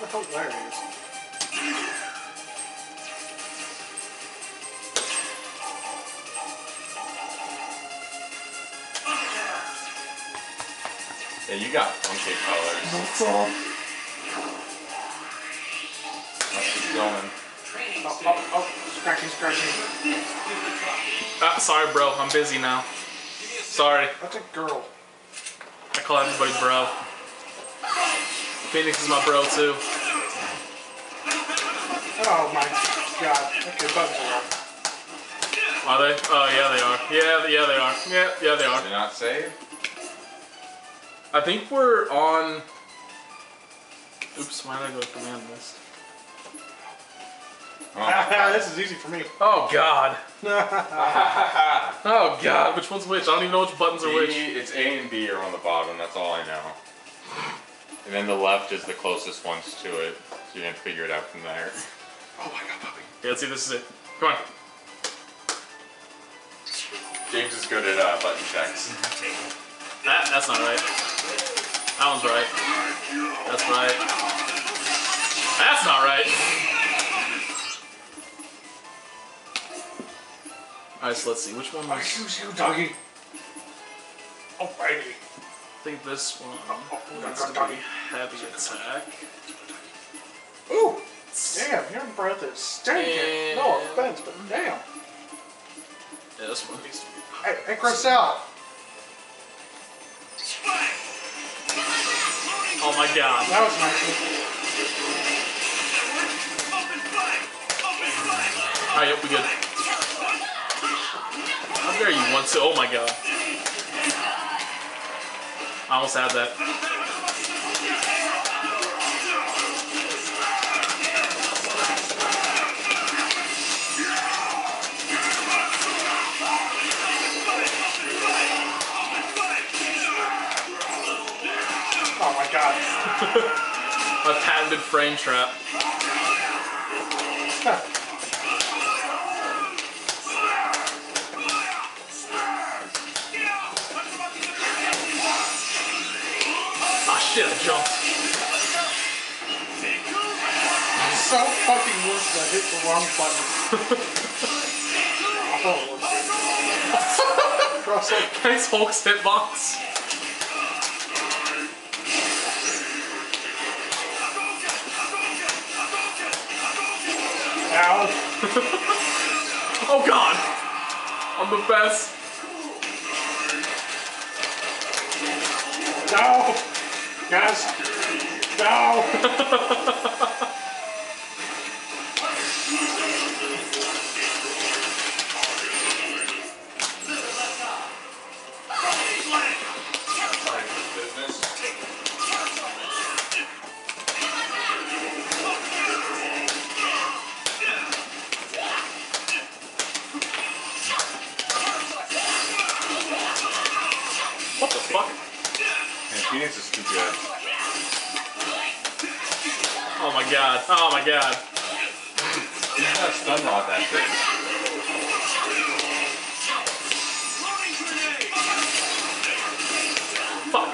Where the hell there? Yeah, you got funky colors. What's up? Let's keep going. Oh, oh, oh, scratching, scratching. Ah, sorry, bro. I'm busy now. Sorry. That's a girl. I call everybody bro. Phoenix is my bro too. Oh my god. Okay, buttons are on. Are they? Oh yeah, they are. Yeah, yeah, they are. Yeah, yeah, they are. Did not save? I think we're on. Oops, why did I go to command list? Oh, this is easy for me. Oh god. Oh god, which one's which? I don't even know which buttons are which. it's A and B are on the bottom, that's all I know. And then the left is the closest ones to it, so you can figure it out from there. Oh my god, puppy. Yeah, let's see, this is it. Come on. James is good at uh, button checks. That, that's not right. That one's right. That's right. That's not right. Alright, so let's see. Which one I was. choose you, doggy. Alrighty. I think this one oh, needs to be heavy attack. Ooh! Damn, your breath is stinking. No offense, but damn. Yeah, this one needs to be. Hey, hey, Crystal. Oh my god. That was nice. Alright, yep, we good. How dare you want to? Oh my god. Almost had that. Oh my god. A patented frame trap. I so fucking worse that I hit the wrong button. oh, Cross up. Nice Hulk's hitbox. Ow. Oh god! I'm the best. No. Guys. No. Oh my god. Oh my god. He's not stun rod that thing. Fuck.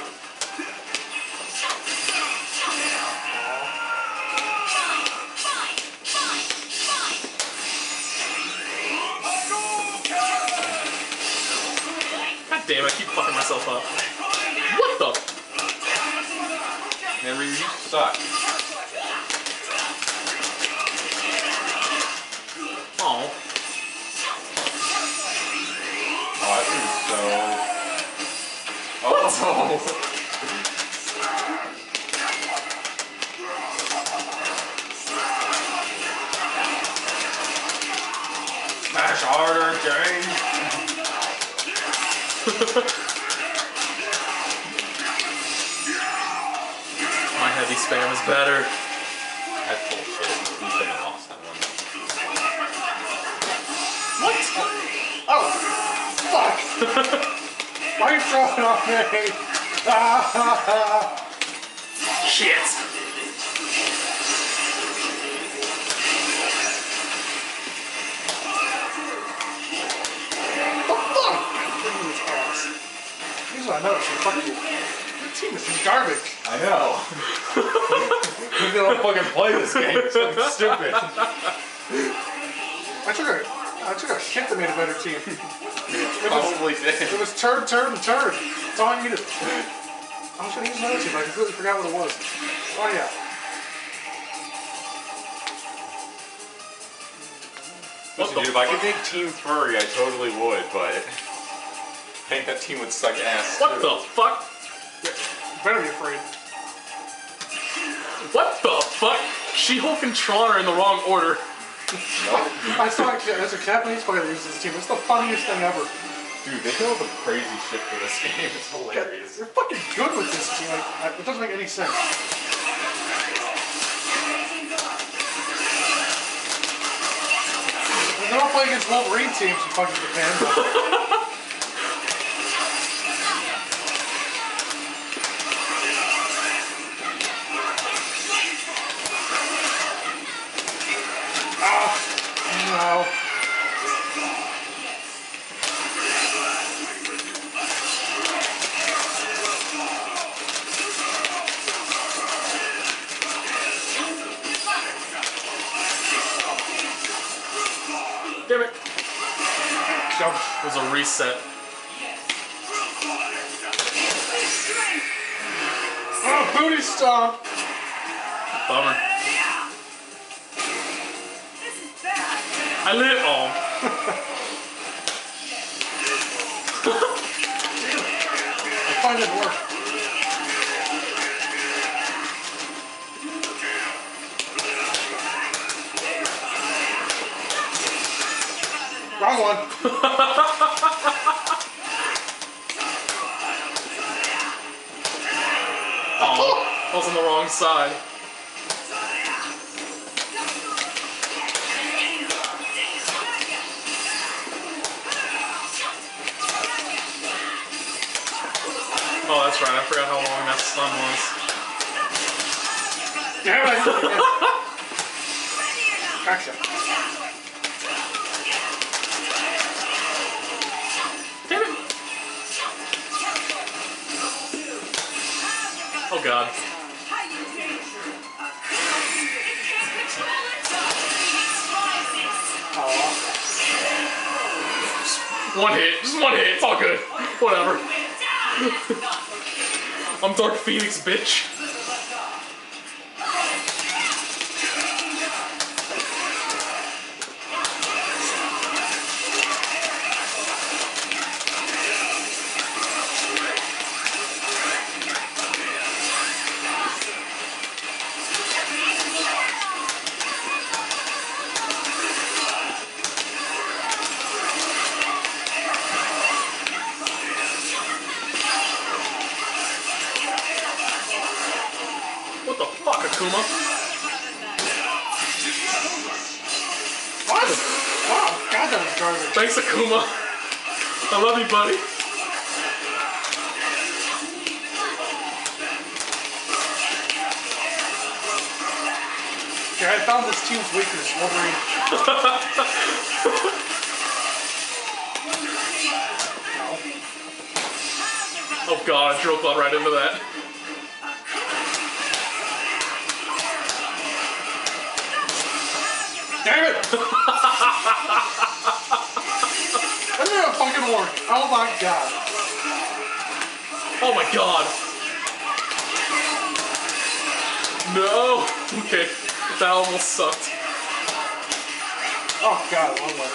God damn, I keep fucking myself up. What the? Henry, you suck. Oh. Oh, that thing's so. Oh! Smash harder, James! My heavy spam is better. That's bullshit. We couldn't have lost Why are you throwing on me? Ah. Shit. The fuck? Give me his ass. Here's what I know. Fuck you. Your team is garbage. I know. they don't fucking play this game. It's fucking stupid. I took a, I took a shit that made a better team. It was, Probably it did. was turd, turd, and turd. That's all I needed. I was gonna use another team, but I completely forgot what it was. Oh yeah. What Listen, the dude, if I could make Team Furry, I totally would, but I think that team would suck ass. What too. the fuck? Better be afraid. What the fuck? She-Hulk and Tron are in the wrong order. I saw as a Japanese player lose this team. It's the funniest thing ever. Dude, they come up with crazy shit for this game. It's hilarious. They're fucking good with this team. Like, it doesn't make any sense. They don't play against Wolverine teams in fucking Japan. Ah. Damn it. It was a reset. Oh, booty stomp. Bummer. I live. Oh. I find it work. Wrong one. Oh. I was on the wrong side. That's right. I forgot how long that stun was. Damn it. Oh god. One hit. Just one hit. It's all good. Whatever. I'm Dark Phoenix, bitch. That garbage. Thanks, Akuma. I love you, buddy. Okay, I found this team's weakness, Wolverine. Oh god, I drove right into that. Damn it! that Oh my god. Oh my god. No. Okay, that almost sucked. Oh god, one more.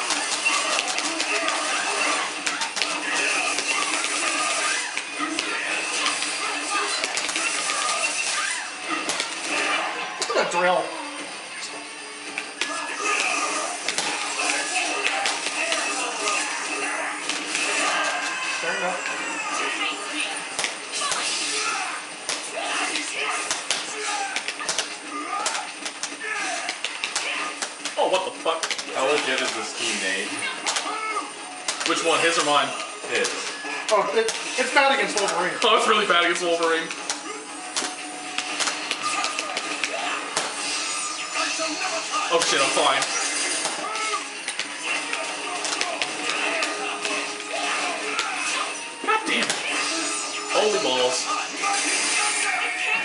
Look at that drill. Legit is this team? Which one, his or mine? His. Oh, it, it's bad against Wolverine. Oh, it's really bad against Wolverine. Oh shit, I'm fine. God damn it. Holy balls.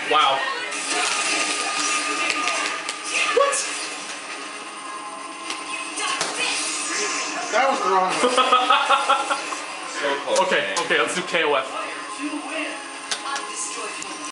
Wow. Okay, okay, let's do KOF.